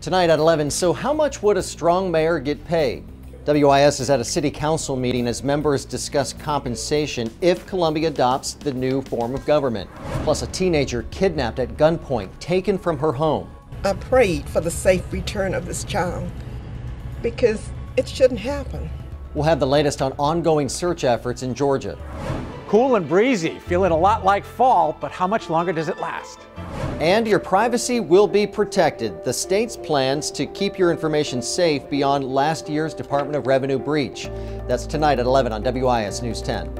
Tonight at 11, so how much would a strong mayor get paid? WIS is at a city council meeting as members discuss compensation if Columbia adopts the new form of government. Plus, a teenager kidnapped at gunpoint, taken from her home. I prayed for the safe return of this child because it shouldn't happen. We'll have the latest on ongoing search efforts in Georgia. Cool and breezy, feeling a lot like fall, but how much longer does it last? And your privacy will be protected. The state's plans to keep your information safe beyond last year's Department of Revenue breach. That's tonight at 11 on WIS News 10.